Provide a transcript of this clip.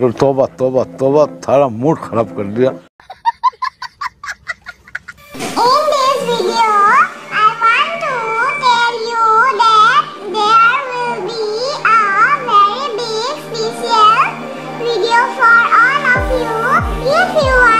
तोबा तोबा तोबा थारा मूड खराब कर दिया. If you want